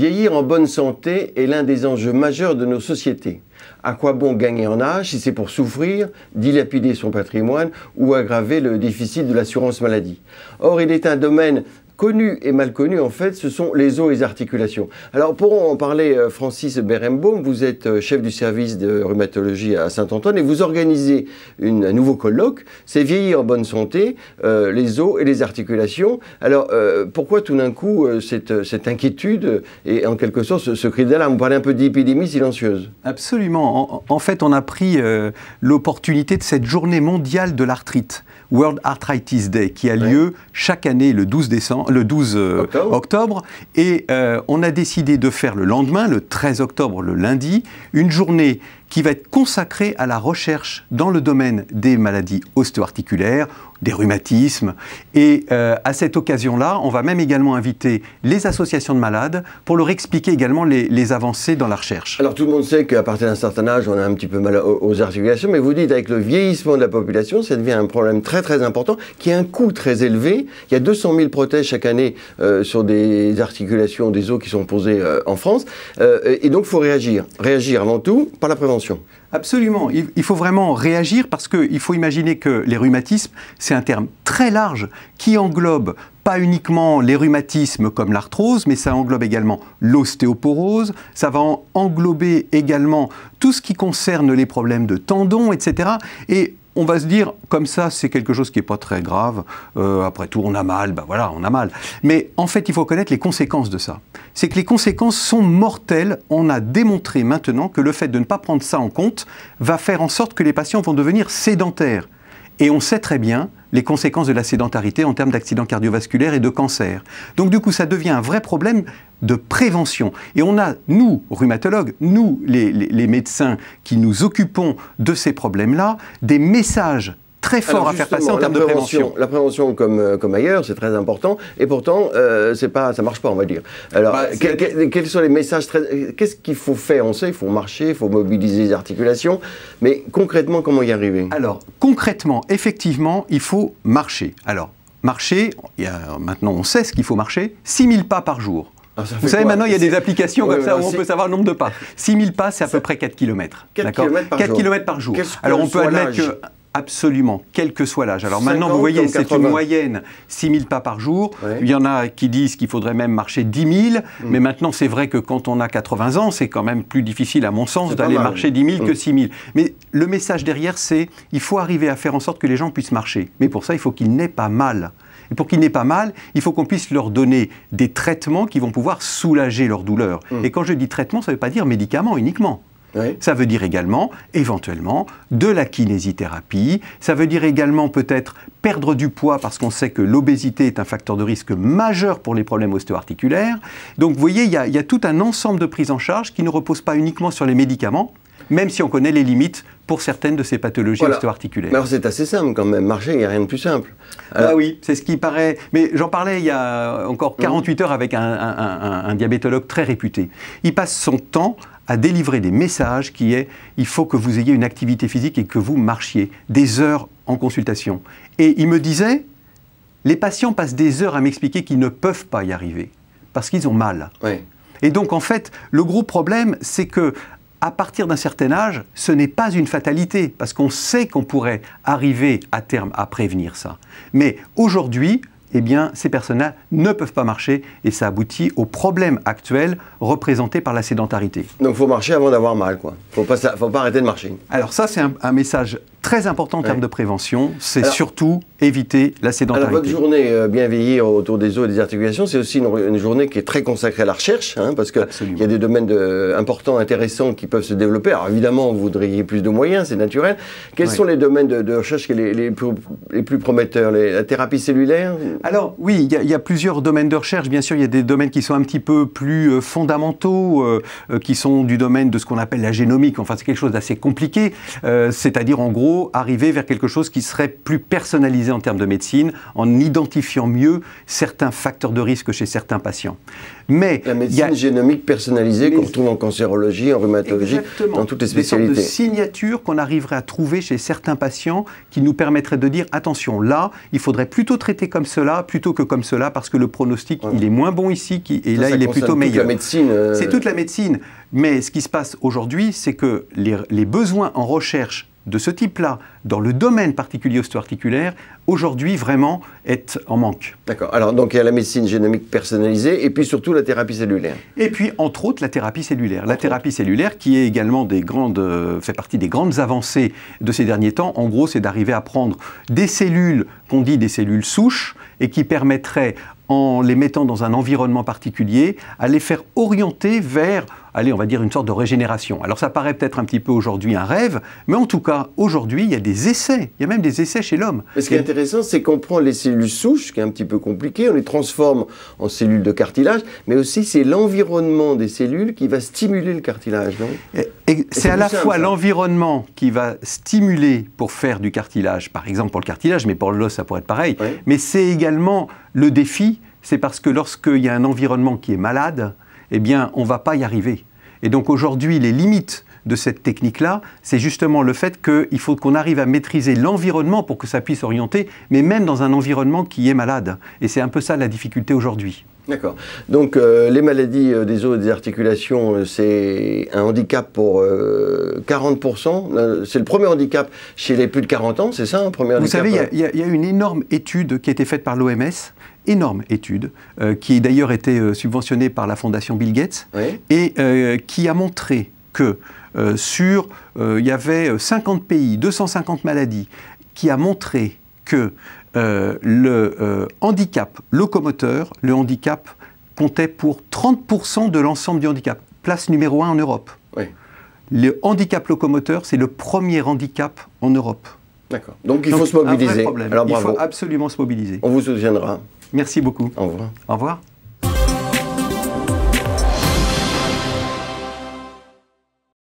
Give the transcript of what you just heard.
vieillir en bonne santé est l'un des enjeux majeurs de nos sociétés. À quoi bon gagner en âge si c'est pour souffrir, dilapider son patrimoine ou aggraver le déficit de l'assurance maladie? Or, il est un domaine connu et mal connu, en fait, ce sont les os et les articulations. Alors, pour en parler, euh, Francis Berembaum, vous êtes euh, chef du service de rhumatologie à Saint-Antoine et vous organisez un nouveau colloque, c'est vieillir en bonne santé, euh, les os et les articulations. Alors, pourquoi tout d'un coup cette, cette, inquiétude et en quelque sorte ce, cri d'alarme? Vous parlez un peu d'épidémie silencieuse. Absolument. En, en, fait, on a pris l'opportunité de cette journée mondiale de l'arthrite. World Arthritis Day, qui a lieu chaque année le 12, décembre, le 12 euh, octobre. Et euh, on a décidé de faire le lendemain, le 13 octobre, le lundi, une journée qui va être consacrée à la recherche dans le domaine des maladies ostéoarticulaires, des rhumatismes. Et euh, à cette occasion-là, on va même également inviter les associations de malades pour leur expliquer également les, avancées dans la recherche. Alors tout le monde sait qu'à partir d'un certain âge, on a un petit peu mal aux, articulations, mais vous dites avec le vieillissement de la population, ça devient un problème très très important qui a un coût très élevé. Il y a 200 000 prothèses chaque année euh, sur des articulations, des os qui sont posées euh, en France. et donc il faut réagir. Réagir avant tout par la prévention. Absolument. Il faut vraiment réagir parce qu'il faut imaginer que les rhumatismes, c'est un terme très large qui englobe pas uniquement les rhumatismes comme l'arthrose, mais ça englobe également l'ostéoporose, ça va englober également tout ce qui concerne les problèmes de tendons, etc. Et on va se dire, comme ça, c'est quelque chose qui n'est pas très grave. Euh, après tout, on a mal, ben voilà, on a mal. Mais en fait, il faut connaître les conséquences de ça. C'est que les conséquences sont mortelles. On a démontré maintenant que le fait de ne pas prendre ça en compte va faire en sorte que les patients vont devenir sédentaires. Et on sait très bien les conséquences de la sédentarité en termes d'accidents cardiovasculaires et de cancer. Donc du coup, ça devient un vrai problème de prévention. Et on a, nous, rhumatologues, nous, les, médecins qui nous occupons de ces problèmes-là, des messages très forts à faire passer en termes de prévention. La prévention, comme, euh, comme ailleurs, c'est très important. Et pourtant, euh, c'est pas, ça marche pas, on va dire. Alors, bah, quels sont les messages très... Qu'est-ce qu'il faut faire? On sait, il faut marcher, il faut mobiliser les articulations. Mais concrètement, comment y arriver? Alors, concrètement, effectivement, il faut marcher. Alors, marcher, il y a, maintenant on sait ce qu'il faut marcher, 6000 pas par jour. Ah, Vous savez, maintenant, il y a des applications comme ça où on peut savoir le nombre de pas. 6000 pas, c'est à peu près 4 km. 4 km par 4 km par jour. Alors, on peut admettre que Absolument, quel que soit l'âge. Alors maintenant, vous voyez, c'est une moyenne 6 000 pas par jour. Il y en a qui disent qu'il faudrait même marcher 10 000. Mm. Mais maintenant, c'est vrai que quand on a 80 ans, c'est quand même plus difficile, à mon sens, d'aller marcher 10 000 que 6 mm. 000. Mais le message derrière, c'est il faut arriver à faire en sorte que les gens puissent marcher. Mais pour ça, il faut qu'ils n'aient pas mal. Et pour qu'ils n'aient pas mal, il faut qu'on puisse leur donner des traitements qui vont pouvoir soulager leur douleur. Mm. Et quand je dis traitement, ça ne veut pas dire médicament uniquement. Ça veut dire également, éventuellement, de la kinésithérapie. Ça veut dire également peut-être perdre du poids parce qu'on sait que l'obésité est un facteur de risque majeur pour les problèmes ostéo-articulaires. Donc vous voyez, il y, a, tout un ensemble de prises en charge qui ne repose pas uniquement sur les médicaments, même si on connaît les limites pour certaines de ces pathologies ostéo-articulaires. Alors c'est assez simple quand même, marcher, il n'y a rien de plus simple. Ah oui, c'est ce qui paraît. Mais j'en parlais il y a encore 48 heures avec un diabétologue très réputé. Il passe son temps à délivrer des messages qui est il faut que vous ayez une activité physique et que vous marchiez des heures en consultation. Et il me disait les patients passent des heures à m'expliquer qu'ils ne peuvent pas y arriver parce qu'ils ont mal. Et donc en fait, le gros problème, c'est que à partir d'un certain âge, ce n'est pas une fatalité, parce qu'on sait qu'on pourrait arriver à terme à prévenir ça. Mais aujourd'hui, eh bien, ces personnes-là ne peuvent pas marcher et ça aboutit au problème actuel représenté par la sédentarité. Donc, il faut marcher avant d'avoir mal, quoi. Il ne faut pas arrêter de marcher. Alors ça, c'est un, message très important en termes de prévention, c'est surtout éviter la sédentarité. Alors votre journée euh, bien vieillir autour des os et des articulations, c'est aussi une, journée qui est très consacrée à la recherche, hein, parce qu'il y a des domaines de, importants, intéressants qui peuvent se développer. Alors évidemment, vous voudriez plus de moyens, c'est naturel. Quels sont les domaines de, recherche les, les, plus, les, plus, prometteurs La thérapie cellulaire Alors oui, il y, a plusieurs domaines de recherche. Bien sûr, il y a des domaines qui sont un petit peu plus euh, fondamentaux, euh, qui sont du domaine de ce qu'on appelle la génomique. Enfin, c'est quelque chose d'assez compliqué, c'est-à-dire en gros gros, arriver vers quelque chose qui serait plus personnalisé en termes de médecine, en identifiant mieux certains facteurs de risque chez certains patients. Mais la médecine génomique personnalisée qu'on retrouve en cancérologie, en rhumatologie, dans toutes les spécialités. Des sortes de signatures qu'on arriverait à trouver chez certains patients qui nous permettraient de dire attention, là, il faudrait plutôt traiter comme cela plutôt que comme cela parce que le pronostic, il est moins bon ici et là, il est plutôt meilleur. Euh, C'est toute la médecine. Mais ce qui se passe aujourd'hui, c'est que les, les besoins en recherche de ce type-là, dans le domaine particulier osteoarticulaire, aujourd'hui vraiment est en manque. D'accord. Alors donc il y a la médecine génomique personnalisée et puis surtout la thérapie cellulaire. Et puis entre autres la thérapie cellulaire. la thérapie cellulaire qui est également des grandes, euh, fait partie des grandes avancées de ces derniers temps. En gros, c'est d'arriver à prendre des cellules qu'on dit des cellules souches et qui permettraient en les mettant dans un environnement particulier, à les faire orienter vers, allez, on va dire une sorte de régénération. Alors ça paraît peut-être un petit peu aujourd'hui un rêve, mais en tout cas, aujourd'hui, il y a des essais. Il y a même des essais chez l'homme. Ce qui est intéressant, c'est qu'on prend les cellules souches, ce qui est un petit peu compliqué, on les transforme en cellules de cartilage, mais aussi c'est l'environnement des cellules qui va stimuler le cartilage, non? C'est à la fois l'environnement qui va stimuler pour faire du cartilage, par exemple pour le cartilage, mais pour l'os ça pourrait être pareil, mais c'est également le défi, c'est parce que lorsqu'il y a un environnement qui est malade, eh bien, on ne va pas y arriver. Et donc aujourd'hui, les limites de cette technique-là, c'est justement le fait qu'il faut qu'on arrive à maîtriser l'environnement pour que ça puisse orienter, mais même dans un environnement qui est malade. Et c'est un peu ça la difficulté aujourd'hui. D'accord. Donc euh, les maladies euh, des os et des articulations, euh, c'est un handicap pour 40%. C'est le premier handicap chez les plus de 40 ans, c'est ça un premier Vous savez, il y, y, a une énorme étude qui a été faite par l'OMS énorme étude, qui a d'ailleurs été subventionnée par la fondation Bill Gates, et qui a montré que sur, il y avait 50 pays, 250 maladies, qui a montré que euh, le euh, handicap locomoteur, le handicap comptait pour 30% de l'ensemble du handicap. Place numéro 1 en Europe. Le handicap locomoteur, c'est le premier handicap en Europe. D'accord. Donc il faut se mobiliser. Alors, il faut absolument se mobiliser. On vous soutiendra. Merci beaucoup. Au revoir. Au revoir.